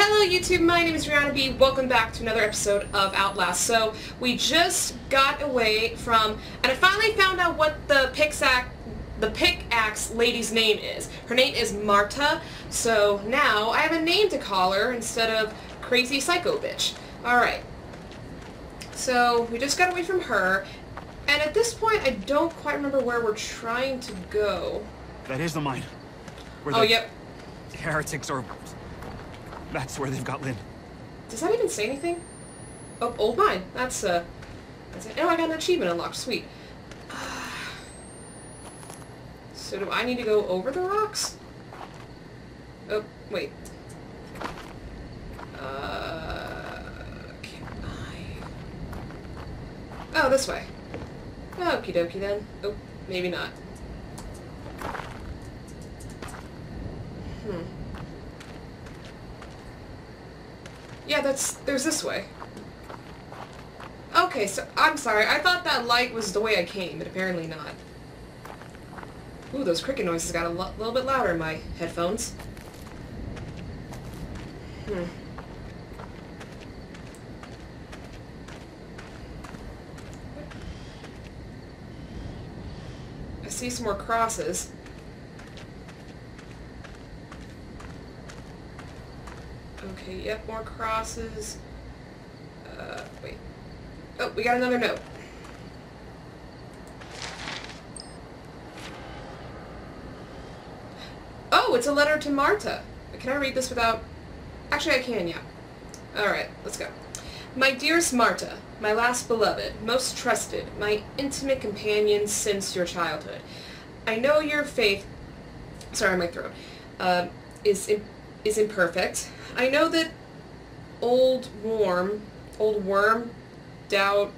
Hello YouTube, my name is Rhiana B. Welcome back to another episode of Outlast. So, we just got away from, and I finally found out what the pickaxe, the pickaxe lady's name is. Her name is Marta, so now I have a name to call her instead of Crazy Psycho Bitch. Alright. So, we just got away from her, and at this point I don't quite remember where we're trying to go. That is the mine. Where Oh, the yep. heretics are... That's where they've got Lynn. Does that even say anything? Oh, old mine. That's, uh... That's it. Oh, I got an achievement unlocked. Sweet. So do I need to go over the rocks? Oh, wait. Uh... Can I... Oh, this way. Okie dokie then. Oh, maybe not. Hmm. Yeah, that's, there's this way. Okay, so, I'm sorry, I thought that light was the way I came, but apparently not. Ooh, those cricket noises got a little bit louder in my headphones. Hmm. I see some more crosses. Okay, yep, more crosses. Uh, wait. Oh, we got another note. Oh, it's a letter to Marta. Can I read this without... Actually, I can, yeah. Alright, let's go. My dearest Marta, my last beloved, most trusted, my intimate companion since your childhood. I know your faith... Sorry, my throat. Uh, is, im is imperfect. I know that old worm, old worm, doubt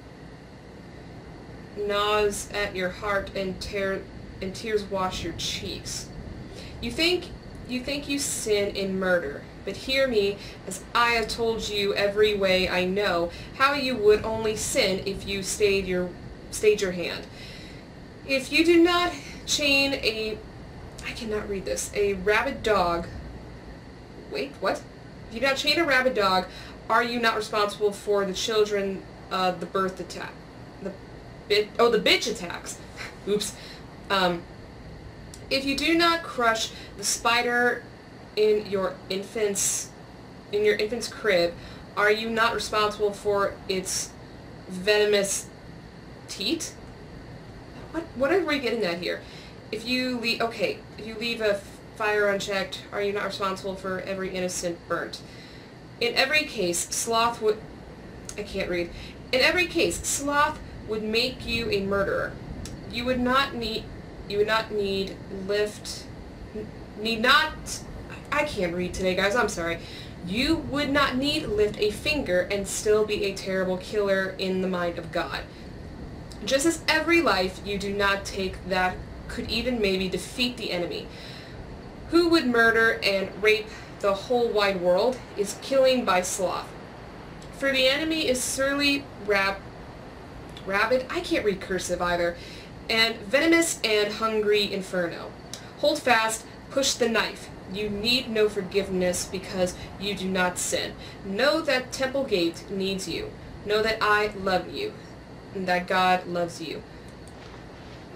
gnaws at your heart and tear and tears wash your cheeks. You think you think you sin in murder, but hear me as I have told you every way I know how you would only sin if you stayed your stayed your hand. If you do not chain a I cannot read this, a rabid dog wait, what? If you do not chain a rabid dog, are you not responsible for the children uh, the birth attack? The bit oh the bitch attacks. Oops. Um if you do not crush the spider in your infant's in your infant's crib, are you not responsible for its venomous teat? What what are we getting at here? If you leave okay, if you leave a fire unchecked, are you not responsible for every innocent burnt? In every case, sloth would I can't read. In every case, sloth would make you a murderer. You would not need you would not need lift need not I can't read today guys, I'm sorry. You would not need lift a finger and still be a terrible killer in the mind of God. Just as every life you do not take that could even maybe defeat the enemy. Who would murder and rape the whole wide world is killing by sloth. For the enemy is surly rab rabid, I can't read cursive either, and venomous and hungry inferno. Hold fast, push the knife. You need no forgiveness because you do not sin. Know that Temple Gate needs you. Know that I love you. And that God loves you.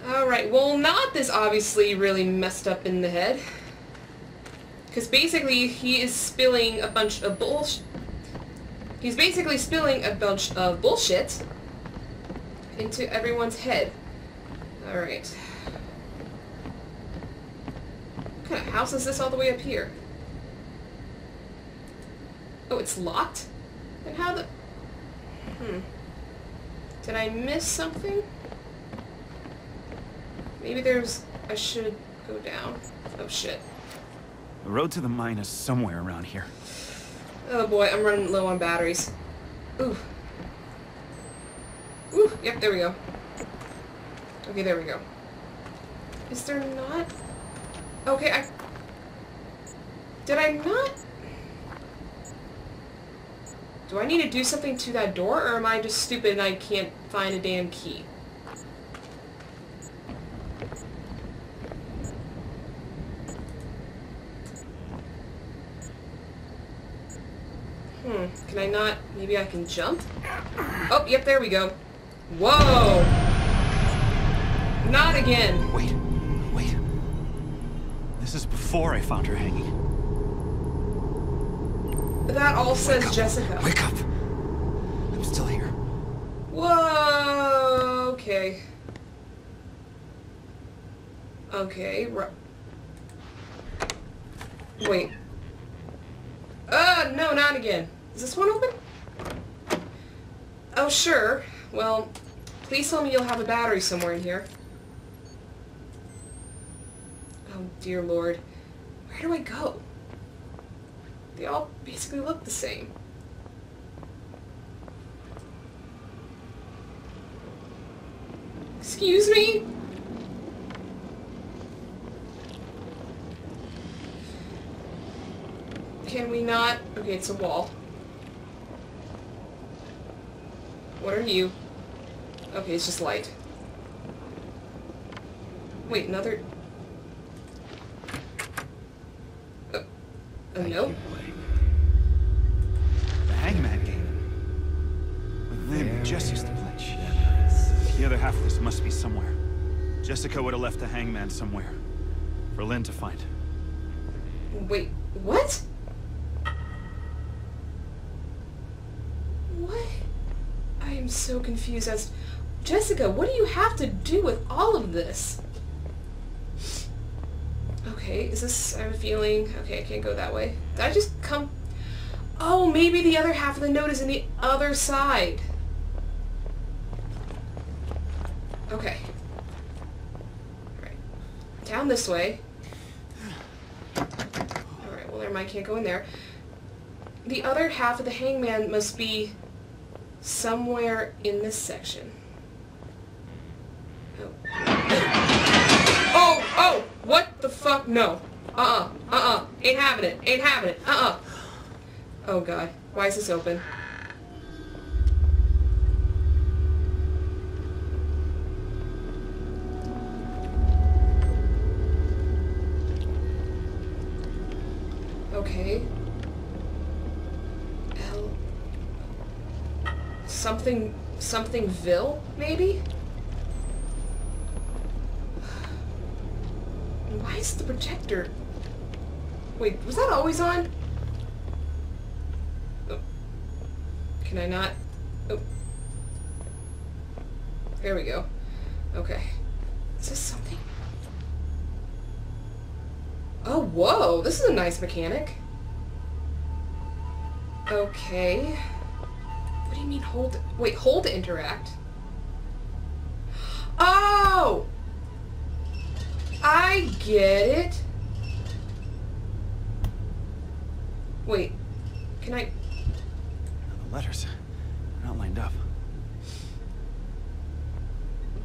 Alright, well not this obviously really messed up in the head. Because basically he is spilling a bunch of bullshit. He's basically spilling a bunch of bullshit into everyone's head. Alright. What kind of house is this all the way up here? Oh, it's locked? And how the... Hmm. Did I miss something? Maybe there's... I should go down. Oh shit. The road to the mine is somewhere around here. Oh boy, I'm running low on batteries. Ooh. Ooh, yep, there we go. Okay, there we go. Is there not... Okay, I... Did I not... Do I need to do something to that door, or am I just stupid and I can't find a damn key? Hmm, can I not... Maybe I can jump? Oh, yep, there we go. Whoa! Not again. Wait, wait. This is before I found her hanging. That all says Wake up. Jessica. Wake up! I'm still here. Whoa, okay. Okay, Wait. Uh, no, not again. Is this one open? Oh, sure. Well, please tell me you'll have a battery somewhere in here. Oh, dear lord. Where do I go? They all basically look the same. Excuse me? Can we not? Okay, it's a wall. What are you? Okay, it's just light. Wait, another... Uh, a note? The Hangman game. A game Jess used to play. The other half of this must be somewhere. Jessica would have left the Hangman somewhere. For Lynn to find. Wait, what? What? I am so confused as... Jessica, what do you have to do with all of this? Okay, is this... I have a feeling... Okay, I can't go that way. Did I just come... Oh, maybe the other half of the note is in the other side. Okay. Alright. Down this way. Alright, well, never mind. Can't go in there. The other half of the hangman must be somewhere in this section. Oh. Oh! Oh! What the fuck? No. Uh-uh. Uh-uh. Ain't having it. Ain't having it. Uh-uh. Oh, God. Why is this open? Something. Something maybe? Why is the projector. Wait, was that always on? Oh. Can I not? Oh. There we go. Okay. Is this something? Oh, whoa! This is a nice mechanic. Okay. What do you mean hold... Wait, hold to interact? Oh! I get it. Wait. Can I... The letters. They're not lined up.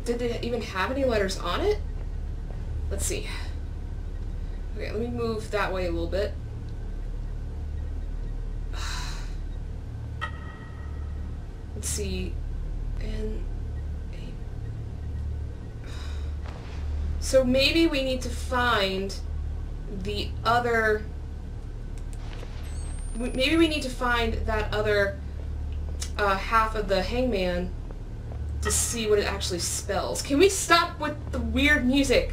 Did it even have any letters on it? Let's see. Okay, let me move that way a little bit. See. And so maybe we need to find the other. Maybe we need to find that other uh, half of the hangman to see what it actually spells. Can we stop with the weird music?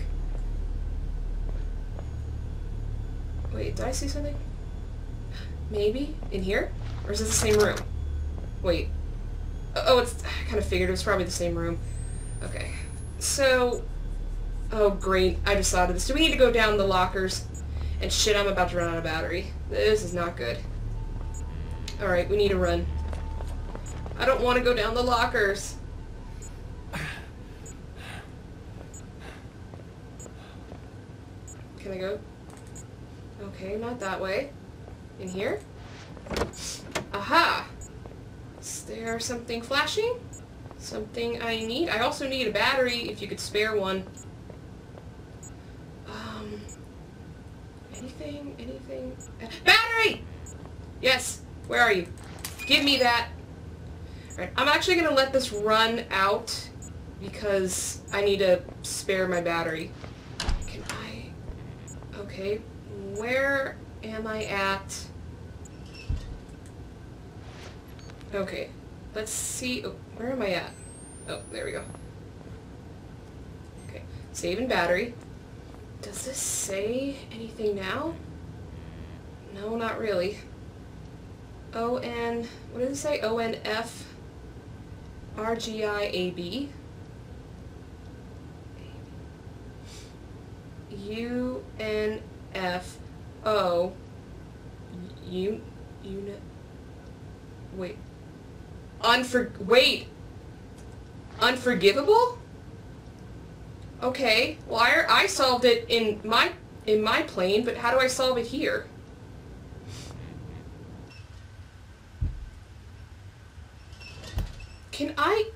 Wait, did I see something? Maybe? In here? Or is it the same room? Wait. Oh, it's... I kind of figured it was probably the same room. Okay. So... Oh, great. I just thought of this. Do we need to go down the lockers? And shit, I'm about to run out of battery. This is not good. Alright, we need to run. I don't want to go down the lockers. Can I go? Okay, not that way. In here? Aha! There something flashing? Something I need? I also need a battery, if you could spare one. Um... Anything? Anything? Battery! Yes! Where are you? Give me that! Alright, I'm actually gonna let this run out because I need to spare my battery. Can I... Okay, where am I at? Okay. Let's see. Oh, where am I at? Oh, there we go. Okay. Save and battery. Does this say anything now? No, not really. O-N... What does it say? O-N-F... R-G-I-A-B. U-N-F-O... U... Unit... Wait. Unfor... Wait! Unforgivable? Okay, well I, I solved it in my in my plane, but how do I solve it here? Can I...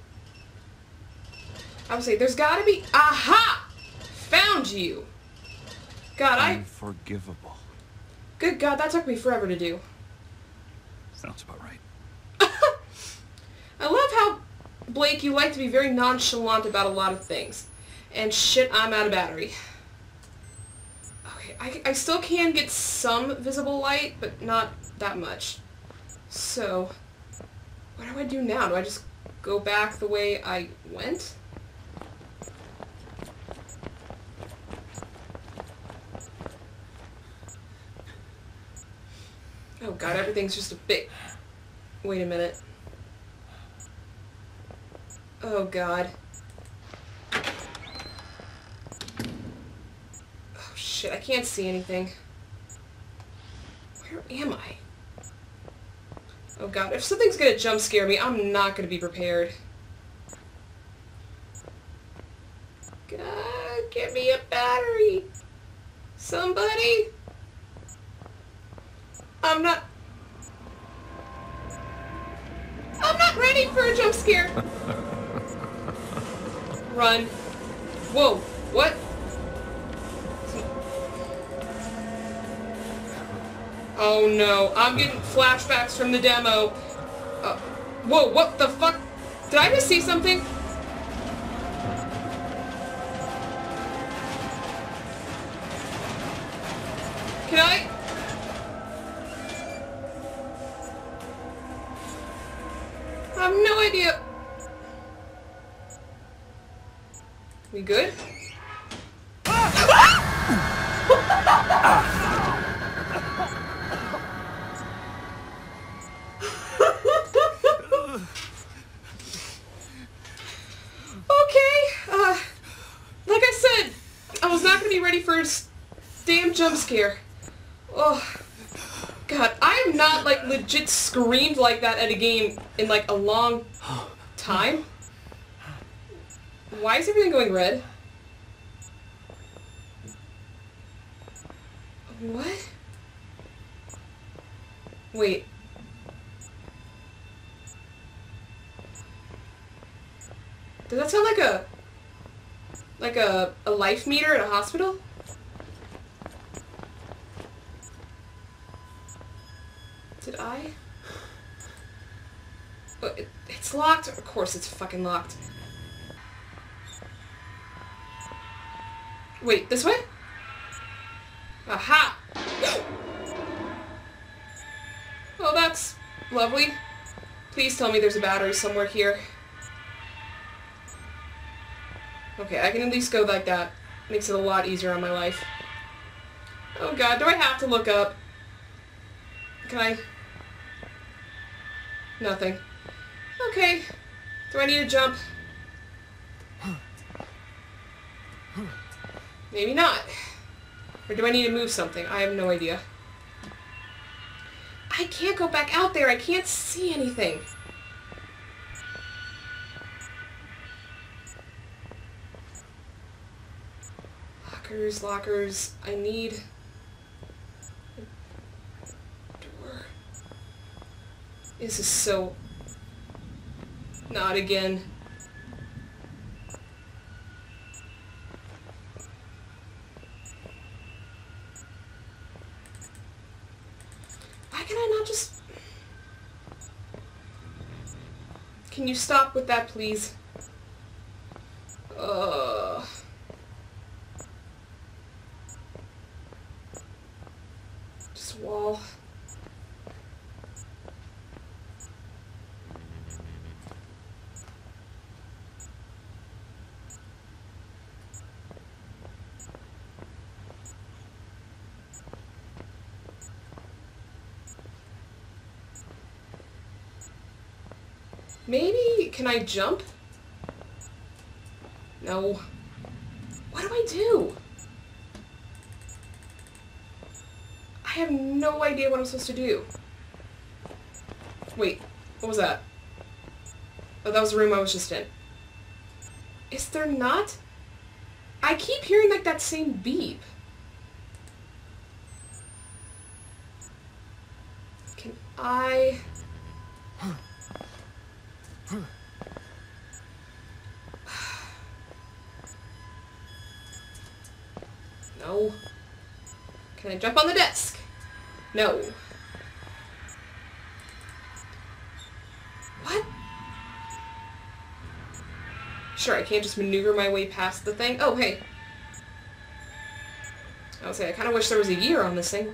I would say, there's gotta be... Aha! Found you! God, I... Unforgivable. Good God, that took me forever to do. Sounds about right. I love how, Blake, you like to be very nonchalant about a lot of things. And shit, I'm out of battery. Okay, I, I still can get some visible light, but not that much. So, what do I do now? Do I just go back the way I went? Oh god, everything's just a bit... Wait a minute. Oh god. Oh shit, I can't see anything. Where am I? Oh god, if something's gonna jump scare me, I'm not gonna be prepared. God, give me a battery! Somebody! I'm not... I'm not ready for a jump scare! Run. Whoa, what? Oh no, I'm getting flashbacks from the demo. Uh, whoa, what the fuck? Did I just see something? We good? damn jump scare. Oh, God, I am not, like, legit screamed like that at a game in, like, a long time. Why is everything going red? What? Wait. Does that sound like a... Like a, a life meter at a hospital? Did I? It's locked? Of course it's fucking locked. Wait, this way? Aha! Oh, that's lovely. Please tell me there's a battery somewhere here. Okay, I can at least go like that. Makes it a lot easier on my life. Oh god, do I have to look up? Can I... Nothing. Okay. Do I need to jump? Maybe not. Or do I need to move something? I have no idea. I can't go back out there. I can't see anything. Lockers, lockers. I need... Door. This is so... Not again. Why can I not just... Can you stop with that, please? Ugh. Just wall. Maybe, can I jump? No. What do I do? I have no idea what I'm supposed to do. Wait, what was that? Oh, that was the room I was just in. Is there not? I keep hearing like that same beep. Can I... Can I jump on the desk? No. What? Sure, I can't just maneuver my way past the thing. Oh, hey. I was say, I kind of wish there was a year on this thing.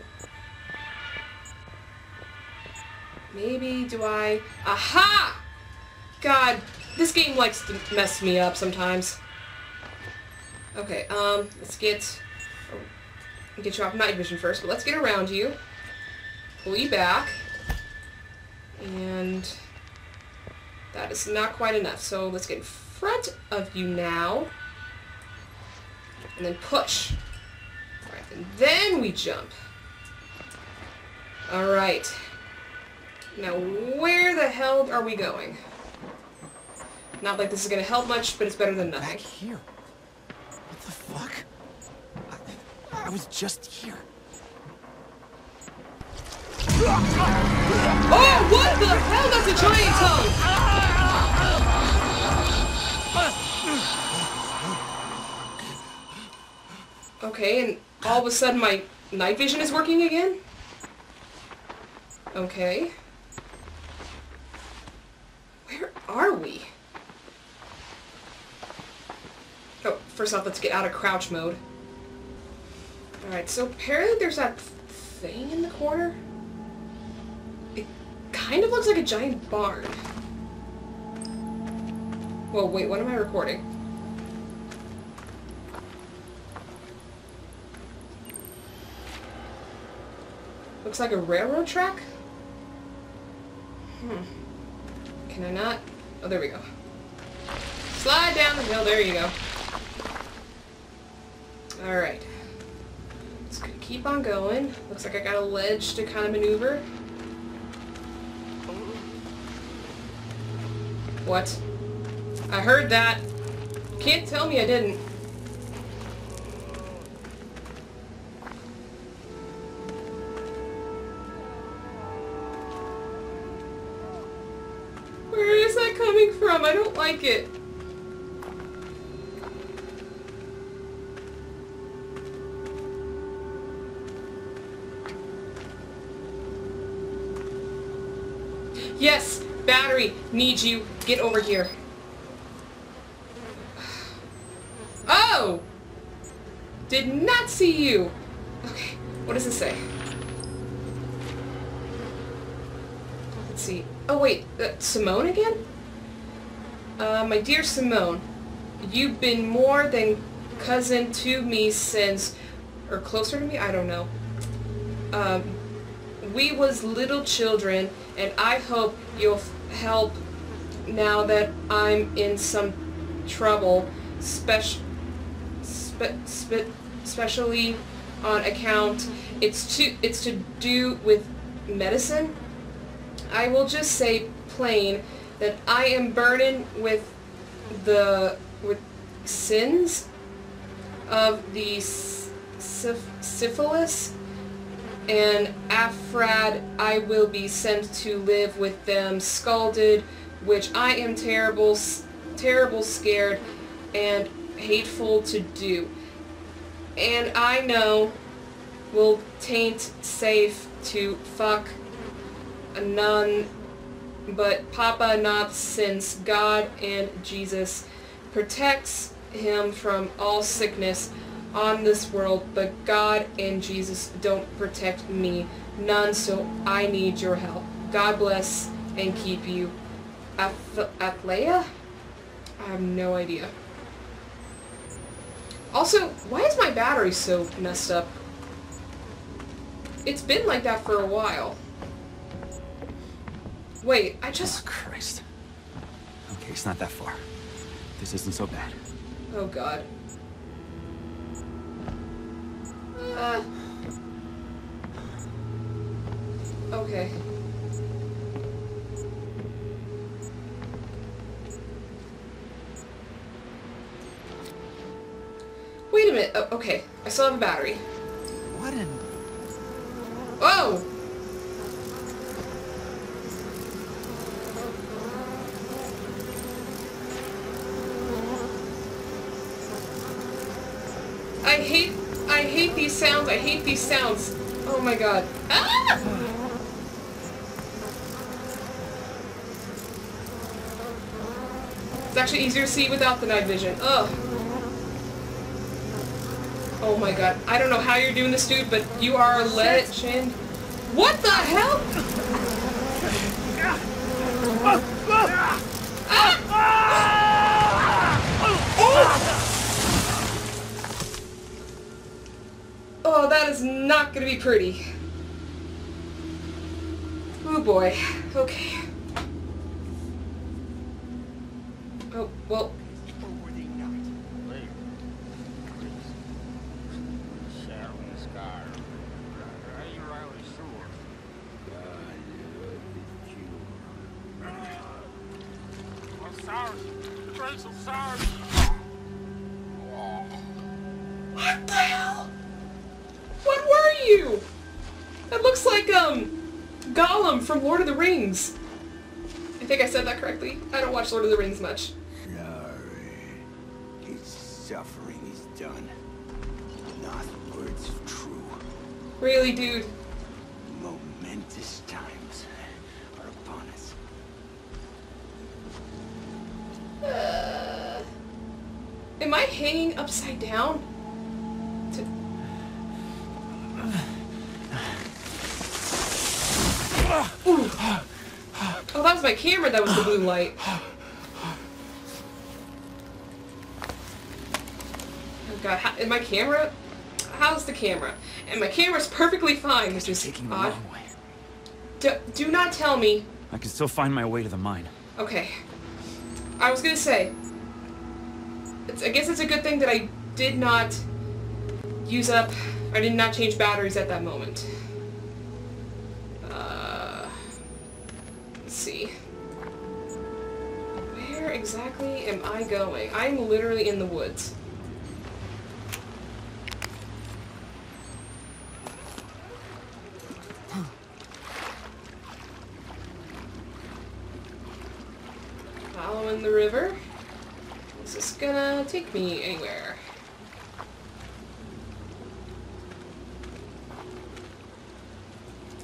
Maybe, do I... Aha! God, this game likes to mess me up sometimes. Okay, um, let's get... Get you off night vision first, but let's get around you. Pull you back. And... That is not quite enough, so let's get in front of you now. And then push. Alright, and then we jump. Alright. Now, where the hell are we going? Not like this is gonna help much, but it's better than nothing. Back here. What the fuck? I, was just here. Oh, what the hell? That's a giant tongue! Okay, and all of a sudden my night vision is working again? Okay. Where are we? Oh, first off, let's get out of crouch mode. Alright, so apparently there's that thing in the corner. It kind of looks like a giant barn. Whoa, wait, what am I recording? Looks like a railroad track? Hmm. Can I not? Oh, there we go. Slide down the hill, there you go. Alright. Keep on going. Looks like I got a ledge to kind of maneuver. What? I heard that. Can't tell me I didn't. Where is that coming from? I don't like it. Need you. Get over here. Oh! Did not see you. Okay, what does this say? Let's see. Oh wait, uh, Simone again? Uh, my dear Simone, you've been more than cousin to me since, or closer to me, I don't know. Um, we was little children, and I hope you'll help now that I'm in some trouble, spec- spe- spe- especially on account it's to it's to do with medicine. I will just say plain that I am burdened with the with sins of the syphilis and Afrad I will be sent to live with them scalded, which I am terrible, terrible scared and hateful to do. And I know will taint safe to fuck a nun, but Papa not since God and Jesus protects him from all sickness on this world, but God and Jesus don't protect me. None, so I need your help. God bless and keep you. Ath- Athlea? I have no idea. Also, why is my battery so messed up? It's been like that for a while. Wait, I just... Oh, Christ. Okay, it's not that far. This isn't so bad. Oh god. Uh. Okay. Wait a minute. Oh, okay. I still have a battery. What in... Oh! I hate, hate these sounds. I hate these sounds. Oh my god. Ah! It's actually easier to see without the night vision. Ugh. Oh my god. I don't know how you're doing this, dude, but you are a legend. What the hell? Ah. Ah. Ah. Oh, that is not gonna be pretty. Oh boy. Okay. Lord of the Rings much. Sorry. His suffering is done. Not words true. Really, dude? Momentous times are upon us. Uh, am I hanging upside down? Ooh. Oh, that was my camera that was the blue light. Oh god, how, and my camera? How's the camera? And my camera's perfectly fine, which is Taking the long way. Do, do not tell me I can still find my way to the mine. Okay. I was gonna say, it's, I guess it's a good thing that I did not use up, I did not change batteries at that moment. Uh, let's see. Where exactly am I going? I'm literally in the woods. Following the river. Is this gonna take me anywhere?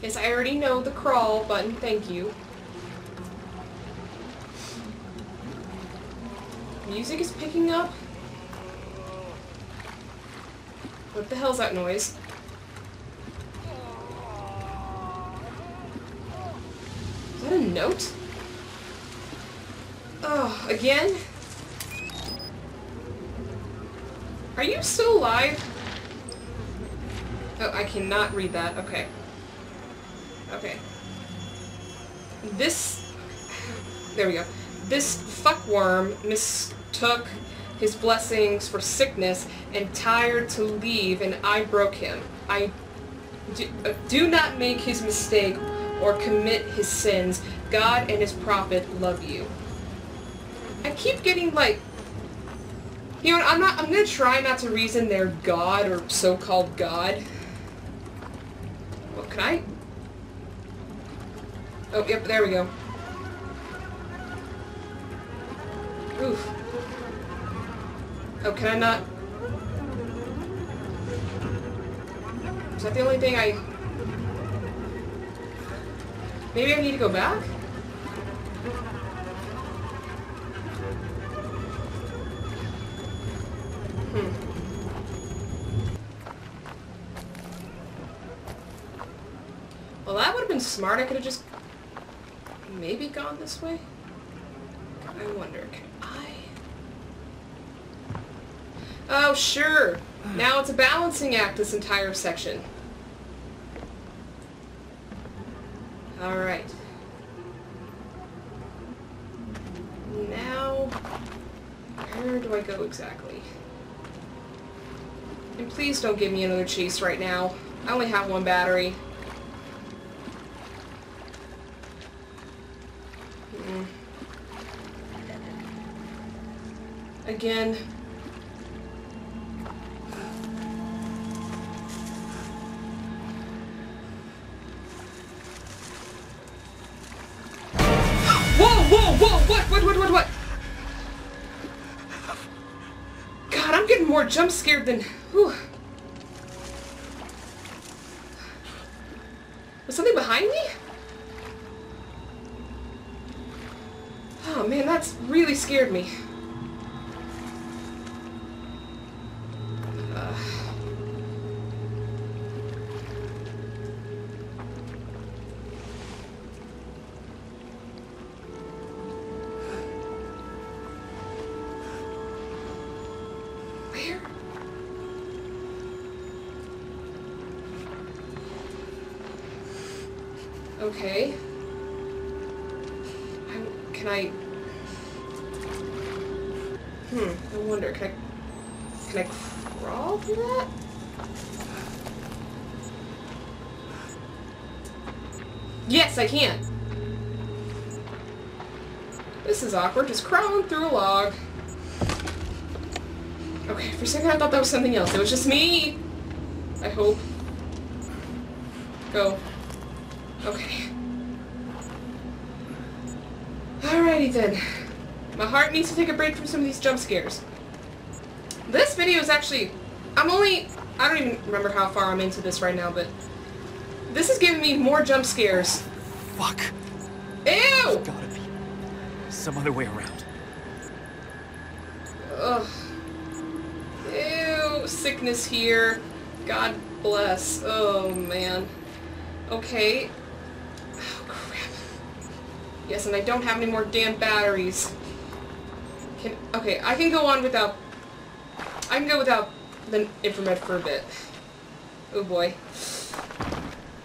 Yes, I already know the crawl button, thank you. Music is picking up. What the hell's that noise? Is that a note? Oh, again? Are you still alive? Oh, I cannot read that. Okay. Okay. This... There we go. This fuckworm mistook his blessings for sickness and tired to leave, and I broke him. I do, uh, do not make his mistake or commit his sins. God and his prophet love you. I keep getting like you know what, I'm not I'm gonna try not to reason they're God or so-called God. Well, can I? Oh, yep, there we go. Oof. Oh, can I not? Is that the only thing I... Maybe I need to go back? Hmm. Well, that would have been smart. I could have just maybe gone this way. I wonder, can I? Oh, sure. Now it's a balancing act, this entire section. Alright. Now Where do I go exactly? And please don't give me another chase right now. I only have one battery. Mm. Again. Whoa, whoa, whoa, what, what, what, what, what? God, I'm getting more jump scared than, I can! This is awkward, just crawling through a log. Okay, for a second I thought that was something else. It was just me! I hope. Go. Okay. Alrighty then. My heart needs to take a break from some of these jump scares. This video is actually... I'm only... I don't even remember how far I'm into this right now, but... This is giving me more jump scares. Fuck. Ew! There's Gotta be some other way around. Ugh. Ew, sickness here. God bless. Oh, man. Okay. Oh, crap. Yes, and I don't have any more damn batteries. Can, okay, I can go on without... I can go without the infrared for a bit. Oh, boy.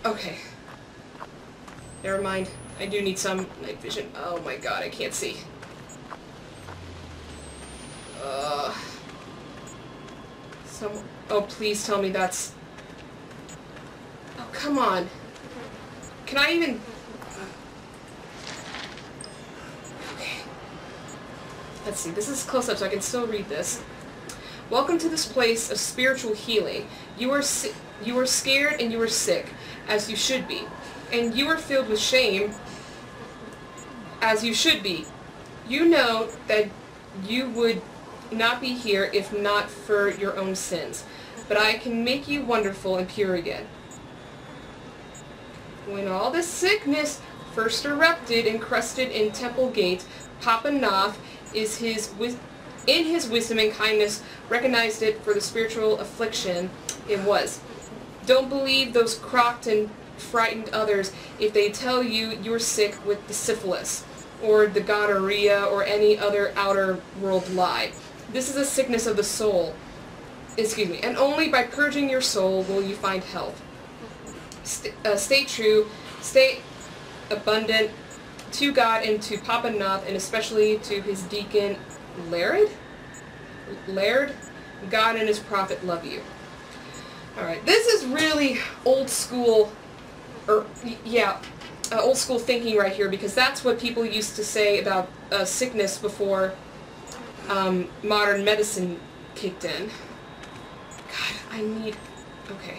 Okay. Never mind. I do need some night vision. Oh my god, I can't see. Uh, some. Oh, please tell me that's. Oh, come on. Can I even? Okay. Let's see. This is close up, so I can still read this. Welcome to this place of spiritual healing. You are you are scared and you are sick, as you should be, and you are filled with shame, as you should be. You know that you would not be here if not for your own sins, but I can make you wonderful and pure again. When all the sickness first erupted and crusted in Temple Gate, Papa Knoth is his in his wisdom and kindness recognized it for the spiritual affliction it was. Don't believe those crocked and frightened others if they tell you you're sick with the syphilis or the gonorrhea or any other outer world lie. This is a sickness of the soul. Excuse me. And only by purging your soul will you find health. St- uh, stay true, stay abundant to God and to Papa Knoth, and especially to his deacon Laird? Laird? God and his prophet love you. Alright, this is really old school, or, yeah, uh, old school thinking right here, because that's what people used to say about uh, sickness before um, modern medicine kicked in. God, I need... Okay.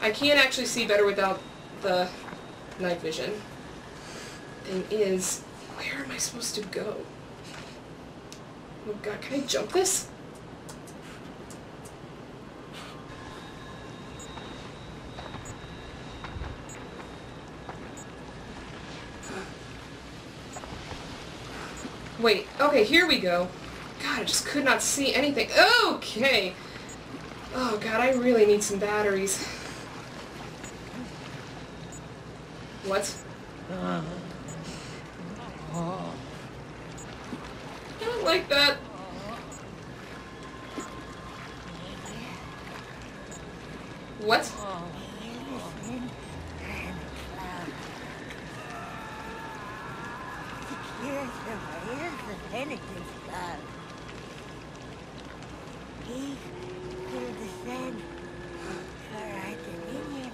I can't actually see better without the night vision. Thing is, where am I supposed to go? Oh god, can I jump this? Wait, okay, here we go. God, I just could not see anything. Okay. Oh god, I really need some batteries. What? I don't like that. What? Here's the way of anything's done. Please kill the sun for our dominion.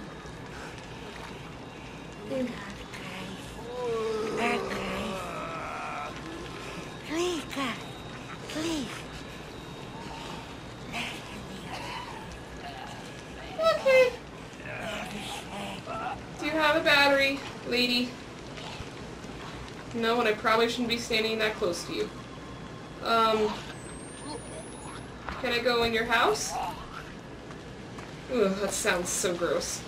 Do not cry. Our. Please, God. Please. Okay. Do you have a battery, lady? No, and I probably shouldn't be standing that close to you. Um, can I go in your house? Ugh, that sounds so gross.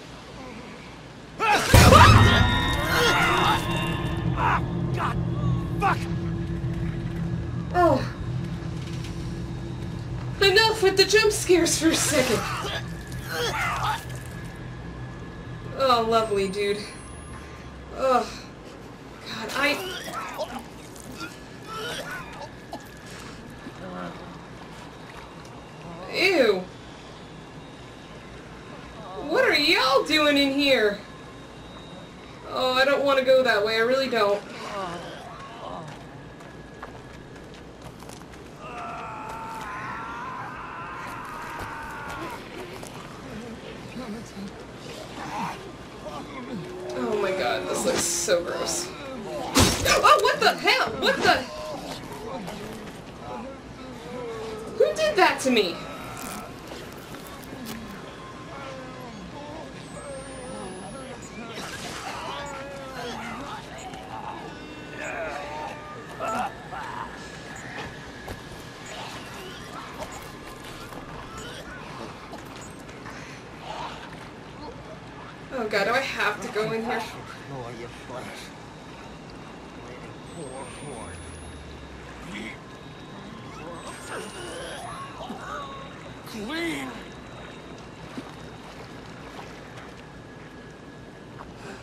God! Fuck! Oh. Enough with the jump scares for a second. Oh, lovely, dude. Oh. God, I... Ew. What are y'all doing in here? Oh, I don't want to go that way. I really don't. Oh my god, this looks so gross. Oh, what the hell? What the? Who did that to me? Oh god, do I have to go in here? Nor your flesh. Living poor horde. Clean!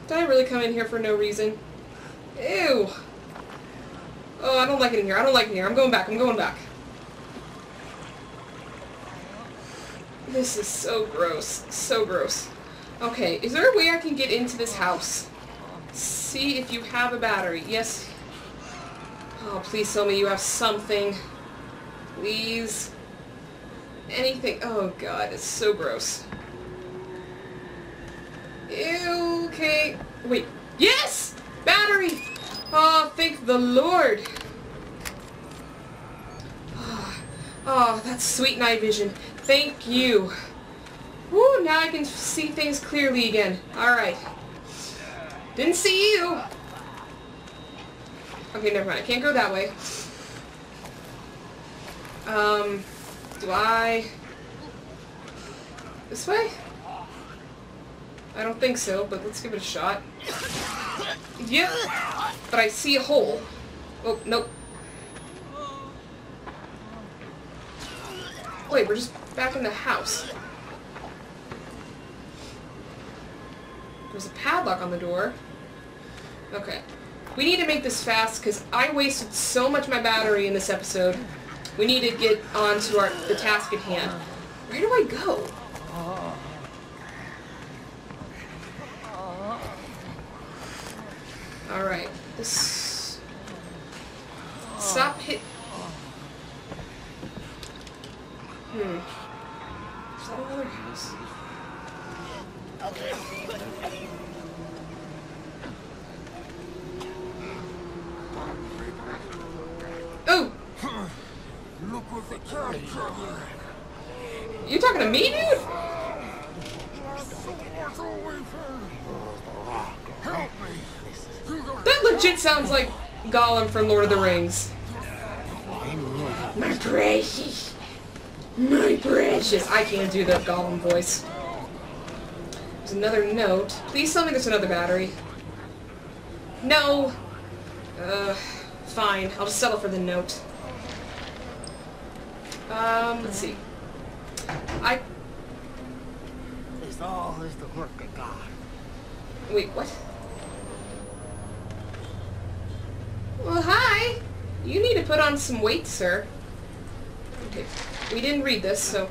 Did I really come in here for no reason? Ew. Oh, I don't like it in here. I don't like it in here. I'm going back. I'm going back. This is so gross. So gross. Okay, is there a way I can get into this house? See if you have a battery. Yes. Oh, please tell me you have something. Please. Anything. Oh, God. It's so gross. Ew, okay. Wait. Yes! Battery! Oh, thank the Lord. Oh, oh, that's sweet night vision. Thank you. Woo, now I can see things clearly again. Alright. Didn't see you! Okay, never mind. I can't go that way. Um, do I... This way? I don't think so, but let's give it a shot. Yeah, But I see a hole. Oh, nope. Wait, we're just back in the house. There's a padlock on the door. Okay. We need to make this fast because I wasted so much of my battery in this episode. We need to get on to our, the task at hand. Where do I go? Alright. This... Stop hit... Hmm. Is that another house? Oh! Look what they! You talking to me, dude? Legit sounds like Gollum from Lord of the Rings. My precious. My precious. I can't do the Gollum voice. There's another note. Please tell me there's another battery. No. Uh, fine. I'll just settle for the note. Um, let's see. I... This all is the work of God. Wait, what? Well, hi! You need to put on some weight, sir. Okay, we didn't read this, so...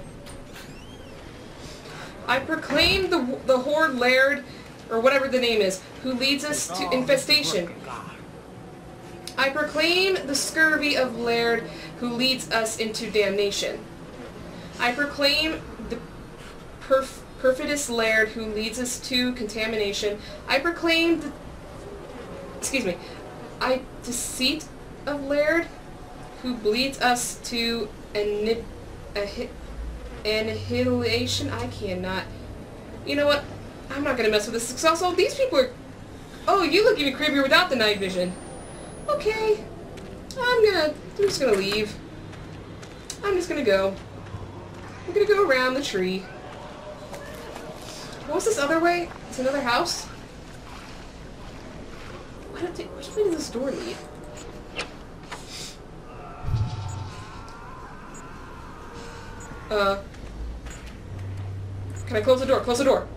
I proclaim the, the Horde Laird, or whatever the name is, who leads us to infestation. I proclaim the scurvy of Laird, who leads us into damnation. I proclaim the perf- perfidious laird who leads us to contamination. I proclaim the... Excuse me. I deceit of laird who bleeds us to ahi- annihilation. I cannot. You know what? I'm not gonna mess with this. Also, these people are... Oh, you look even creepier without the night vision. Okay. I'm gonna... I'm just gonna leave. I'm just gonna go. I'm gonna go around the tree. What was this other way? It's another house? Don't they, which way does this door lead? Uh... Can I close the door? Close the door.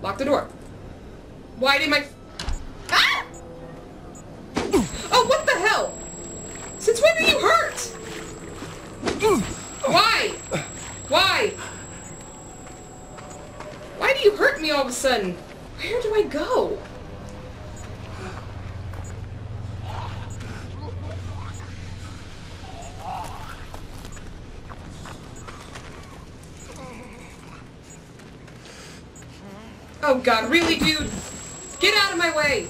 Lock the door. Why did my... Ah! Oh, what the hell? Since when are you hurt? Why? Why? Why do you hurt me all of a sudden? Where do I go? Oh god, really, dude? Get out of my way!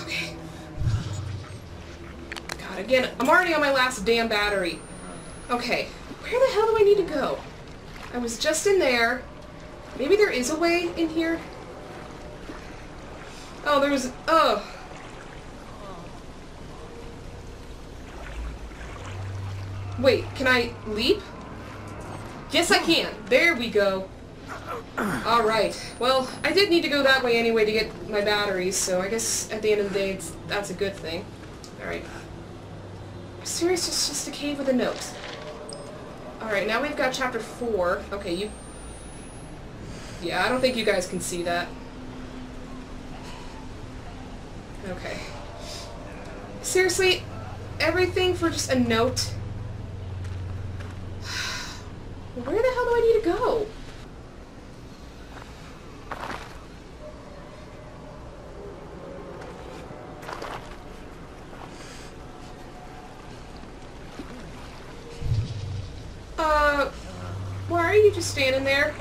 Okay. God, again, I'm already on my last damn battery. Okay, where the hell do I need to go? I was just in there. Maybe there is a way in here? Oh, there's... Oh. Wait, can I leap? Yes, I can. There we go. Alright. Well, I did need to go that way anyway to get my batteries, so I guess at the end of the day, that's a good thing. Alright. Serious, it's just a cave with a note. Alright, now we've got chapter 4. Okay, you... Yeah, I don't think you guys can see that. Okay. Seriously, everything for just a note? Where the hell do I need to go? Uh, why are you just standing there?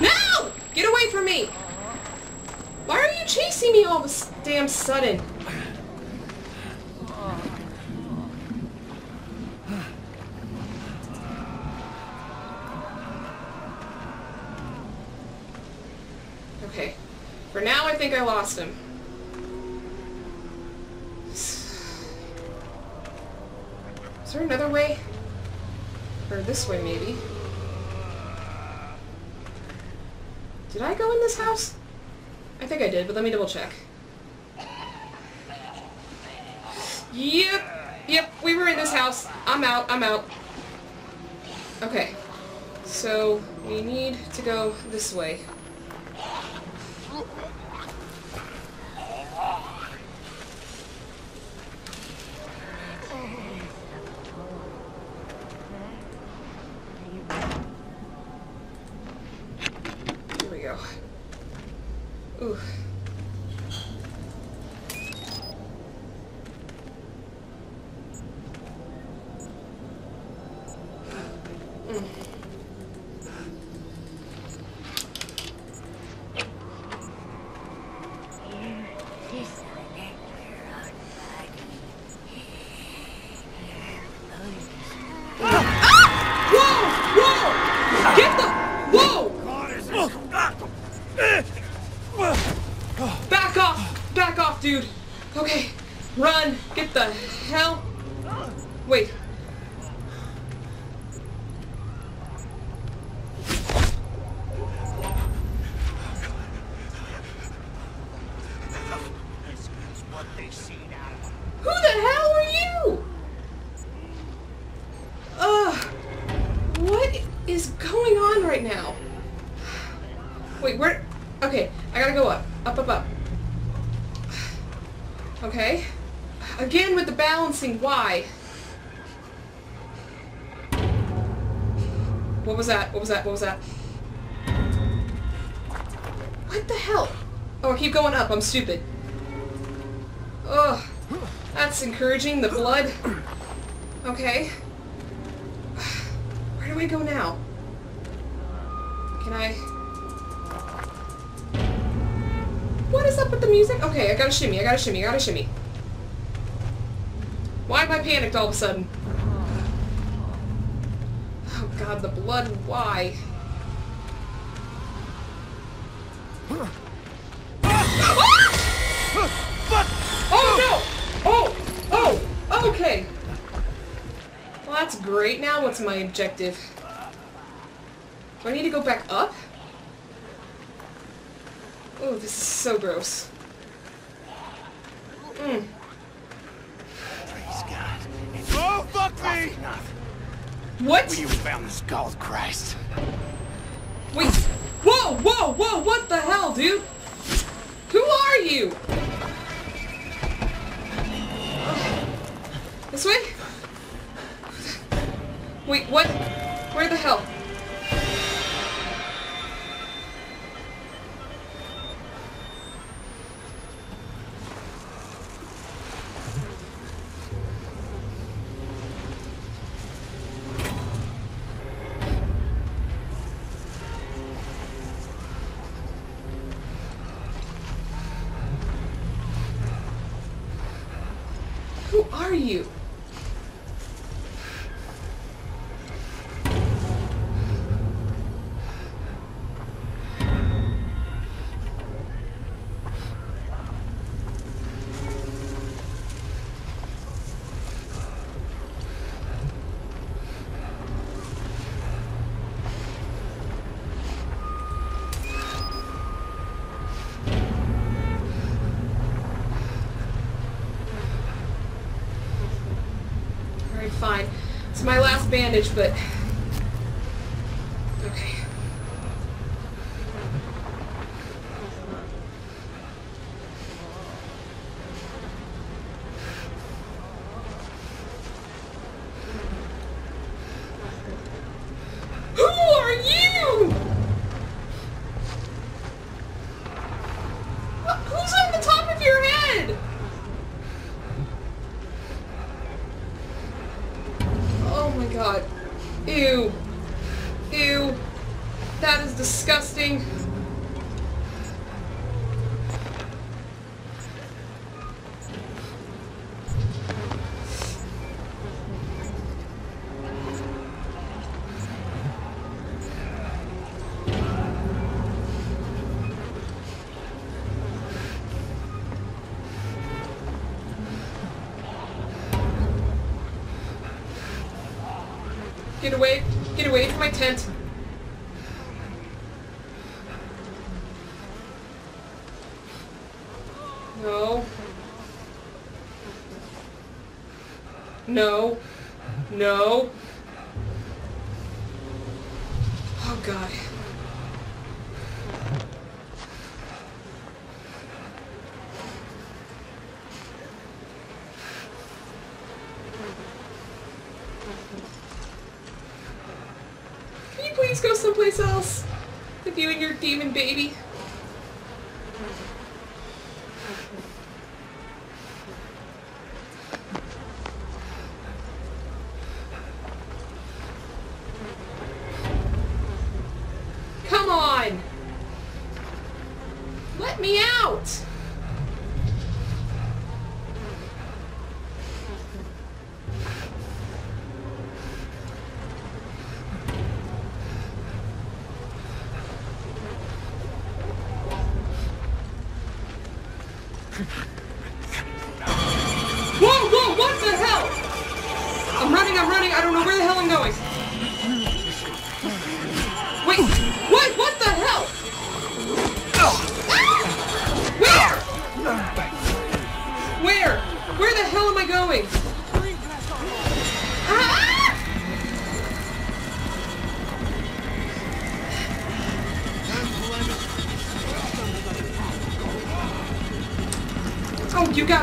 No! Get away from me! Why are you chasing me all of a damn sudden? Okay. For now, I think I lost him. Is there another way? Or this way, maybe? Did I go in this house? I think I did, but let me double check. Yep, yep, we were in this house. I'm out, I'm out. Okay, so we need to go this way. That? What was that? What the hell? Oh, I keep going up. I'm stupid. Ugh. That's encouraging. The blood. Okay. Where do I go now? Can I... What is up with the music? Okay, I gotta shimmy, I gotta shimmy, I gotta shimmy. Why am I panicked all of a sudden? God, the blood, why? Oh no! Oh! Oh! Okay. Well, that's great. Now what's my objective? Do I need to go back up? Oh, this is so gross. Mm. Praise God. Oh, fuck me! Enough. What? You found the skull of Christ. Wait. Whoa, whoa, whoa, what the hell, dude? Who are you? This way? Wait, what? Where the hell? It's my last bandage, but...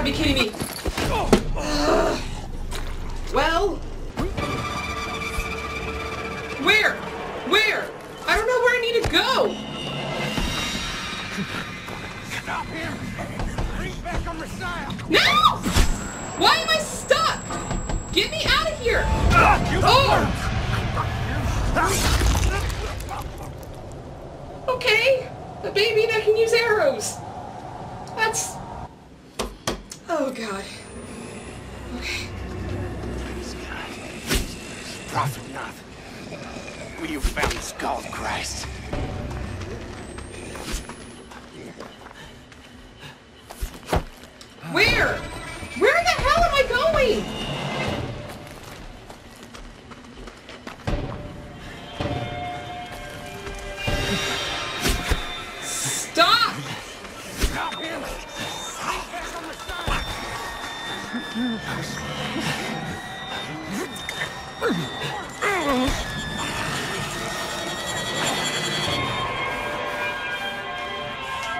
be kidding me. Stop!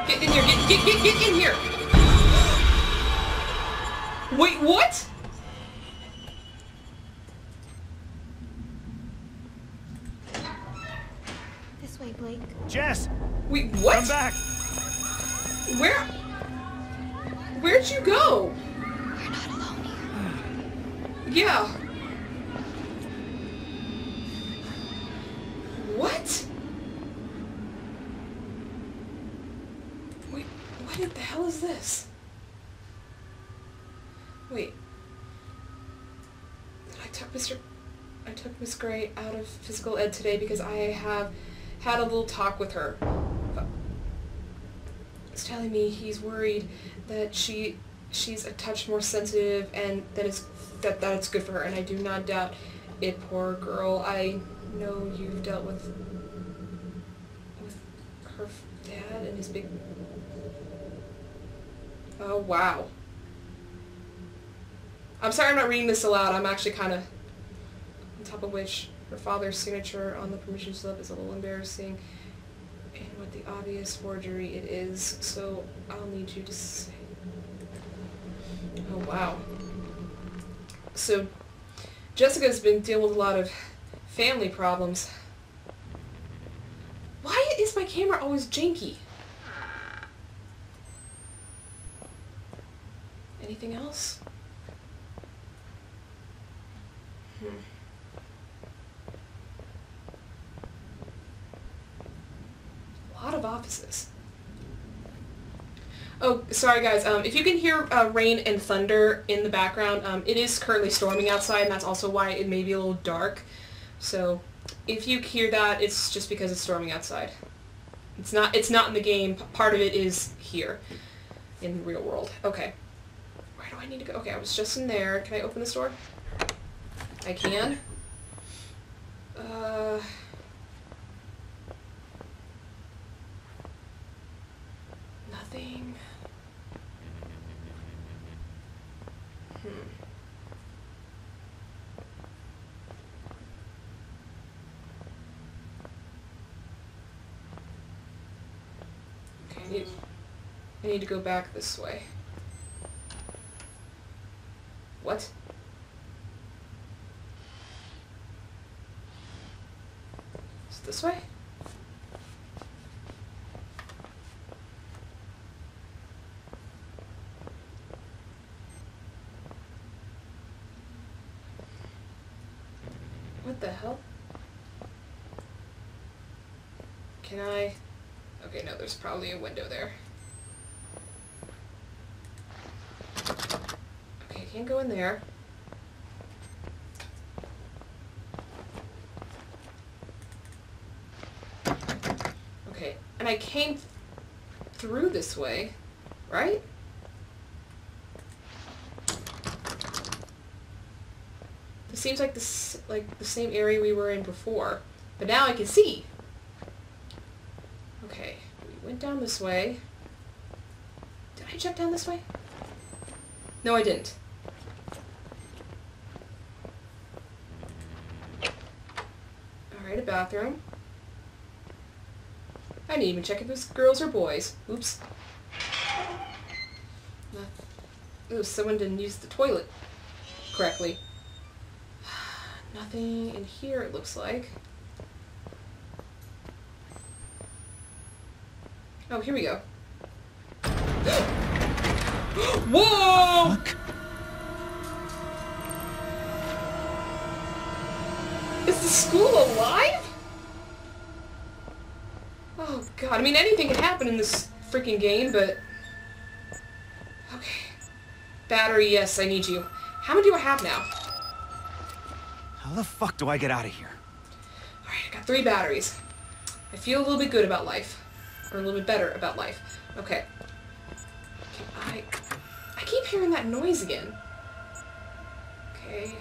Get in here, get, get, get, get in here! Today because I have had a little talk with her. He's telling me he's worried that she she's a touch more sensitive and that it's that that it's good for her and I do not doubt it poor girl. I know you've dealt with with her dad and his big oh wow. I'm sorry I'm not reading this aloud. I'm actually kind of on top of which her father's signature on the permission slip is a little embarrassing and what the obvious forgery it is, so I'll need you to say. Oh wow. So Jessica's been dealing with a lot of family problems. Why is my camera always janky? Anything else? Hmm. A lot of offices. Oh, sorry guys. Um, if you can hear uh, rain and thunder in the background, um, it is currently storming outside, and that's also why it may be a little dark. So, if you hear that, it's just because it's storming outside. It's not. It's not in the game. Part of it is here, in the real world. Okay. Where do I need to go? Okay, I was just in there. Can I open this door? I can. Uh. Nothing. Hmm. Okay, I need, I need to go back this way. What? Is this way? What the hell? Can I? Okay, no, there's probably a window there. Okay, can't go in there. Okay, and I came through this way, right? This seems like this like the same area we were in before, but now I can see. Okay, we went down this way. Did I jump down this way? No, I didn't. bathroom. I didn't even check if it was girls or boys. Oops. Uh, ooh, someone didn't use the toilet correctly. Nothing in here, it looks like. Oh, here we go. Whoa! Is the school alive? God, I mean anything can happen in this freaking game, but... Okay. Battery, yes, I need you. How many do I have now? How the fuck do I get out of here? Alright, I got three batteries. I feel a little bit good about life. Or a little bit better about life. Okay. Okay, I... I keep hearing that noise again. Okay.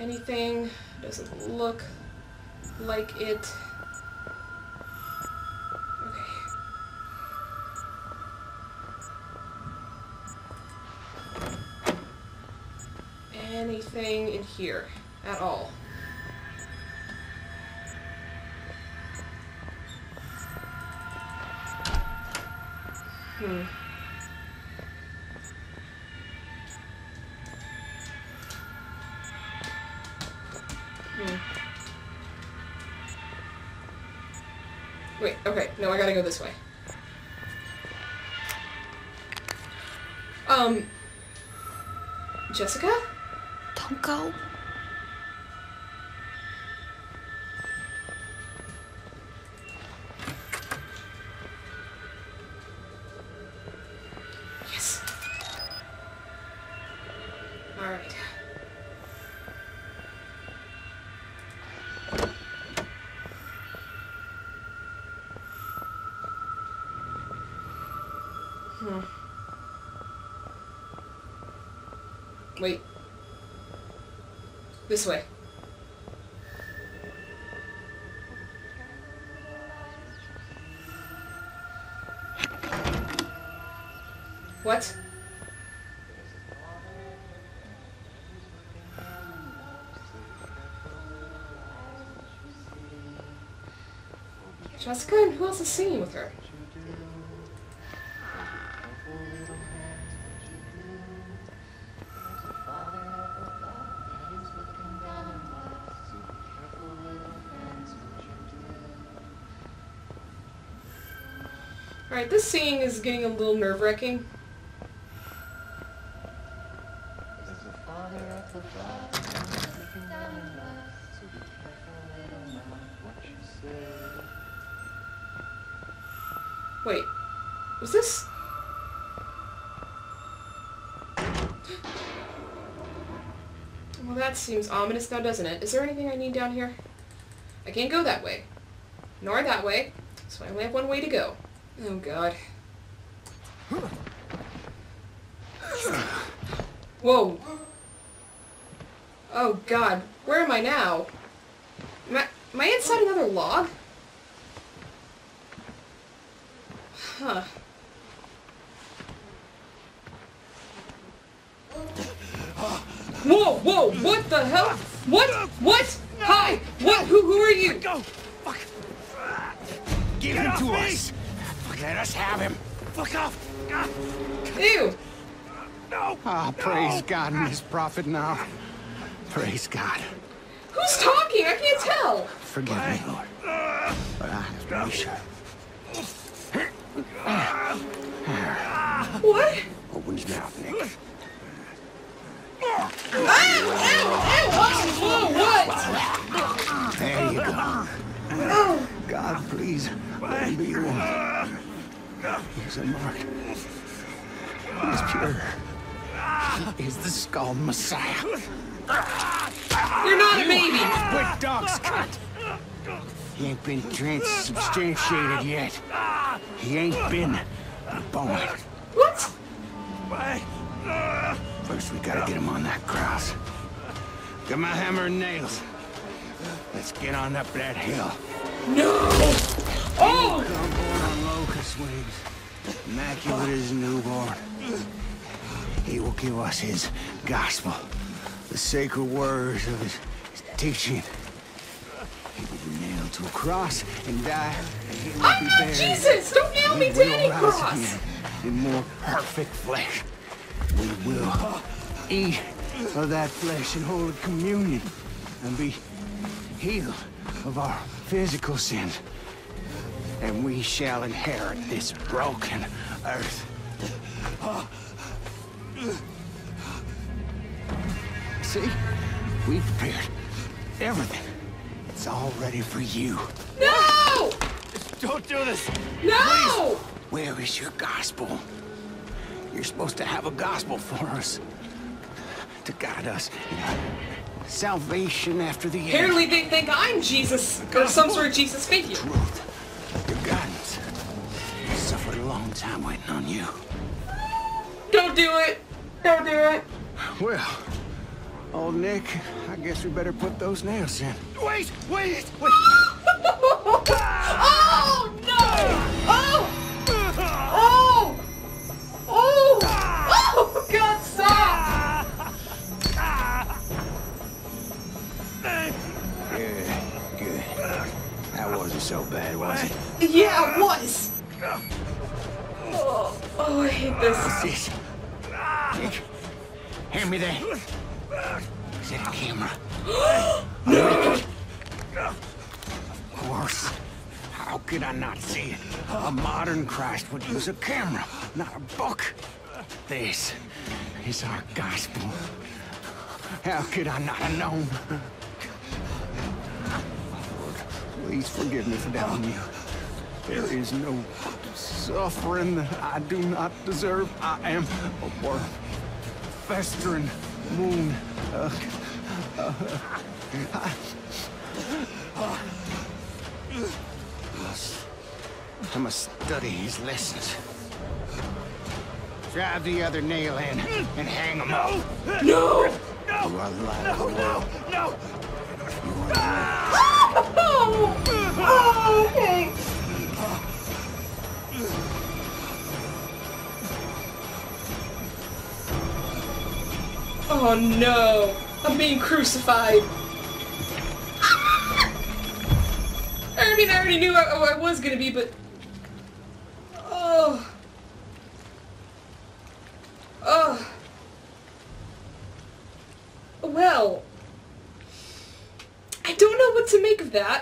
Anything doesn't look like it. Anything in here at all? Hmm. Hmm. Wait, okay, no, I gotta go this way. Um, Jessica? Don't This way. What? Jessica, and who else is singing with her? This singing is getting a little nerve-wracking. Wait, was this... Well, that seems ominous now, doesn't it? Is there anything I need down here? I can't go that way. Nor that way. So I only have one way to go. Oh, God. Whoa. Oh, God. Where am I now? Am I, am I inside another log? Huh. Whoa, whoa, what the hell? What? What? Hi! What? Who, who are you? Go! Fuck! Give him to us! Let us have him! Fuck off! Ah, Ew! No! Ah, praise God and his prophet now. Praise God. Who's talking? I can't tell. Forgive me, Lord. But I have to be sure. What? Open his mouth, Nick. Ow! Ow! Ow! Whoa! What? There you go. Oh! God, please, let him be the one. He's a mark. He's pure. He is the skull Messiah. You're not a baby. Quick, dog's cut. He ain't been transubstantiated yet. He ain't been born. What? First, we gotta get him on that cross. Get my hammer and nails. Let's get on up that hill. No! Oh! Come born on locust wings, immaculate as a newborn. He will give us his gospel, the sacred words of his, his teaching. He will be nailed to a cross and die, and he will I'm be not buried. Jesus! Don't nail me to any cross! again in more perfect flesh. We will eat of that flesh in holy communion and be healed of our physical sins. And we shall inherit this broken earth. See? We prepared everything. It's all ready for you. No! Don't do this! No! Where is your gospel? You're supposed to have a gospel for us. To guide us salvation after the end. Apparently they think I'm Jesus, or some sort of Jesus figure. Truth. Suffered a long time waiting on you. Don't do it! Don't do it! Well, old Nick, I guess we better put those nails in. Wait! Wait! Wait! Oh no! Oh! Oh! Oh! Oh! God, stop! Good, good. That wasn't so bad, was it? Yeah, it was. Oh, I hate this. What's this? Nick, hand me that. Is that a camera? Of course. How could I not see it? A modern Christ would use a camera, not a book. This is our gospel. How could I not have known? Lord, please forgive me for doubting you. There is no suffering that I do not deserve. I am a worm. Festering moon. Uh, uh, I, must, I must study his lessons. Drive the other nail in and hang him up. No! You are of the world. No! You are the light. Oh! Oh, okay. Oh no! I'm being crucified. I mean, I already knew I, I was gonna be, but oh, oh. Well, I don't know what to make of that.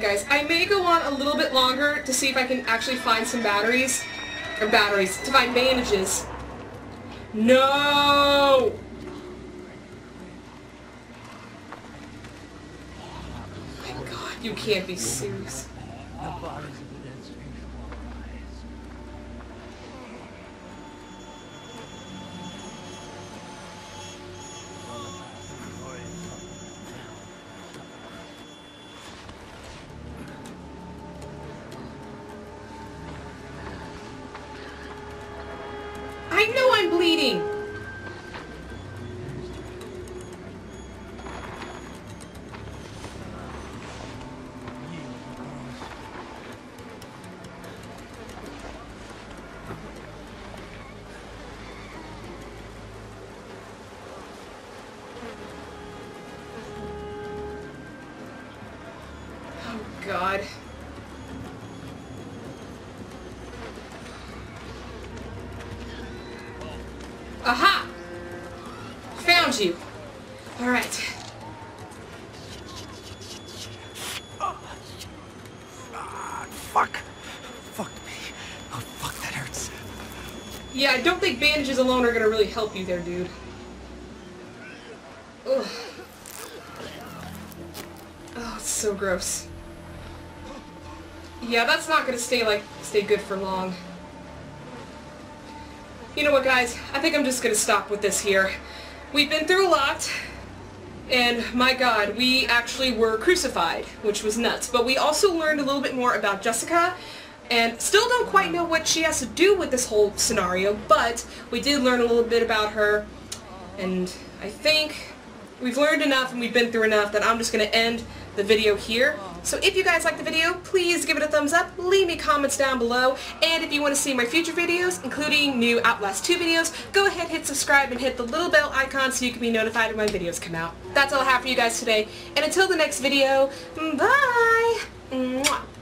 Guys, I may go on a little bit longer to see if I can actually find some batteries. Or batteries, to find bandages. No! My god, you can't be serious. These alone are gonna really help you there, dude. Ugh. Oh, it's so gross. Yeah, that's not gonna stay like stay good for long. You know what, guys? I think I'm just gonna stop with this here. We've been through a lot, and my god, we actually were crucified, which was nuts. But we also learned a little bit more about Jessica and still don't quite know what she has to do with this whole scenario, but we did learn a little bit about her, and I think we've learned enough and we've been through enough that I'm just going to end the video here. So if you guys like the video, please give it a thumbs up, leave me comments down below, and if you want to see my future videos, including new Outlast 2 videos, go ahead, hit subscribe, and hit the little bell icon so you can be notified when my videos come out. That's all I have for you guys today, and until the next video, bye! Mwah.